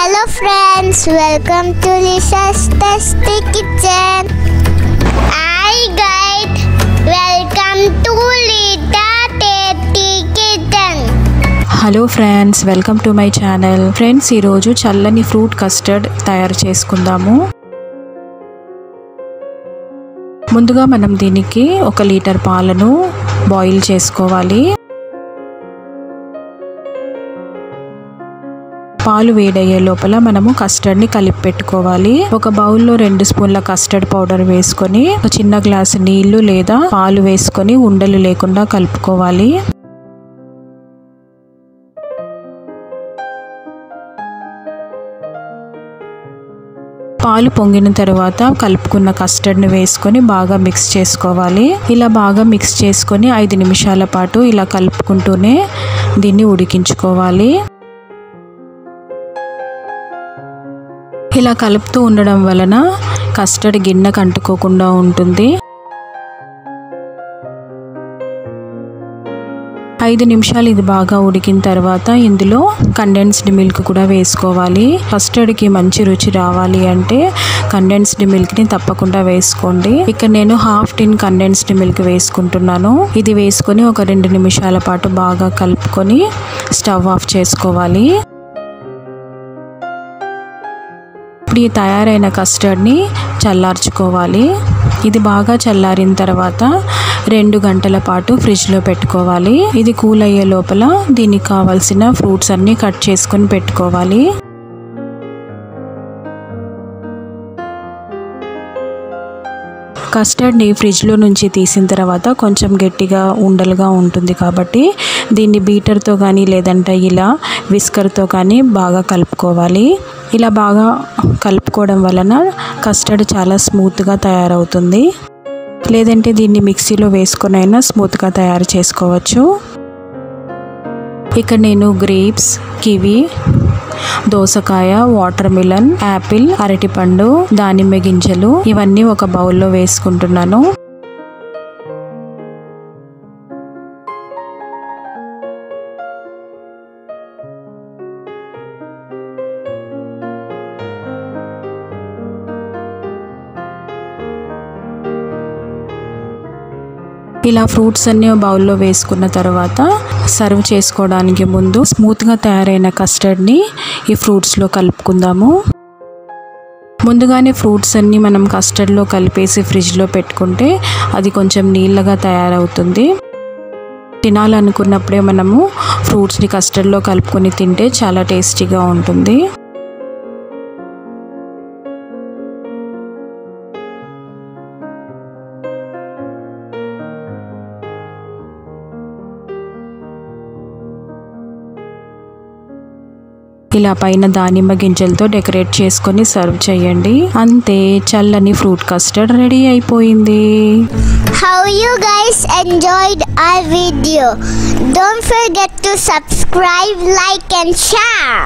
Hello friends welcome to రిసర్స్ test kitchen I guide welcome to hello friends welcome to my channel friends ఈరోజు చల్లని fruit custard తయారు చేసుకుందాము. ముందుగా మనం దీనికి ఒక లీటర్ పాలను బాయిల్ చేసుకోవాలి. పాలు వేడయ్యే లోపల మనము కస్టర్డ్ని కలిపి పెట్టుకోవాలి ఒక బౌల్లో రెండు స్పూన్ల కస్టర్డ్ పౌడర్ వేసుకొని ఒక చిన్న గ్లాసు నీళ్ళు లేదా పాలు వేసుకొని ఉండలు లేకుండా కలుపుకోవాలి. పాలు పొంగిన తర్వాత కలుపుకున్న కస్టర్డ్ని వేసుకొని బాగా మిక్స్ చేసుకోవాలి. ఇలా బాగా మిక్స్ చేసుకొని ఐదు నిమిషాల పాటు ఇలా కలుపుకుంటూనే దీన్ని ఉడికించుకోవాలి. ఇలా కలుపుతూ ఉండడం వలన కస్టర్డ్ గిన్నెకు అంటుకోకుండా ఉంటుంది. ఐదు నిమిషాలు ఇది బాగా ఉడికిన తర్వాత ఇందులో కండెన్స్డ్ మిల్క్ కూడా వేసుకోవాలి. కస్టర్డ్కి మంచి రుచి రావాలి అంటే కండెన్స్డ్ మిల్క్ని తప్పకుండా వేసుకోండి. ఇక్కడ నేను హాఫ్ టిన్ కండెన్స్డ్ మిల్క్ వేసుకుంటున్నాను. ఇది వేసుకొని ఒక రెండు నిమిషాల పాటు బాగా కలుపుకొని స్టవ్ ఆఫ్ చేసుకోవాలి. ఇప్పుడు ఈ తయారైన కస్టర్డ్ని చల్లార్చుకోవాలి. ఇది బాగా చల్లారిన తర్వాత రెండు గంటల పాటు ఫ్రిడ్జ్లో పెట్టుకోవాలి. ఇది కూల్ అయ్యే లోపల దీనికి కావాల్సిన ఫ్రూట్స్ అన్నీ కట్ చేసుకొని పెట్టుకోవాలి. కస్టర్డ్ని ఫ్రిడ్జ్లో నుంచి తీసిన తర్వాత కొంచెం గట్టిగా ఉండలుగా ఉంటుంది కాబట్టి దీన్ని బీటర్తో కానీ లేదంటే ఇలా విస్కర్తో కానీ బాగా కలుపుకోవాలి. ఇలా బాగా కలుపుకోవడం వలన కస్టర్డ్ చాలా స్మూత్గా తయారవుతుంది. లేదంటే దీన్ని మిక్సీలో వేసుకునైనా అయినా స్మూత్గా తయారు చేసుకోవచ్చు. ఇక్కడ నేను గ్రేప్స్ కివి దోసకాయ వాటర్ మిలన్ యాపిల్ అరటిపండు దానిమ్మ గింజలు ఇవన్నీ ఒక బౌల్లో వేసుకుంటున్నాను. ఇలా ఫ్రూట్స్ అన్ని బౌల్లో వేసుకున్న తర్వాత సర్వ్ చేసుకోవడానికి ముందు స్మూత్గా తయారైన కస్టర్డ్ని ఈ ఫ్రూట్స్లో కలుపుకుందాము. ముందుగానే ఫ్రూట్స్ అన్నీ మనం కస్టర్డ్లో కలిపేసి ఫ్రిడ్జ్లో పెట్టుకుంటే అది కొంచెం నీళ్ళగా తయారవుతుంది. తినాలనుకున్నప్పుడే మనము ఫ్రూట్స్ని కస్టర్డ్లో కలుపుకొని తింటే చాలా టేస్టీగా ఉంటుంది. ఇలా పైన దానిమ్మ గింజలతో డెకరేట్ చేసుకుని సర్వ్ చేయండి. అంతే చల్లని ఫ్రూట్ కస్టర్డ్ రెడీ అయిపోయింది. How you guys enjoyed the video don't forget to subscribe like and share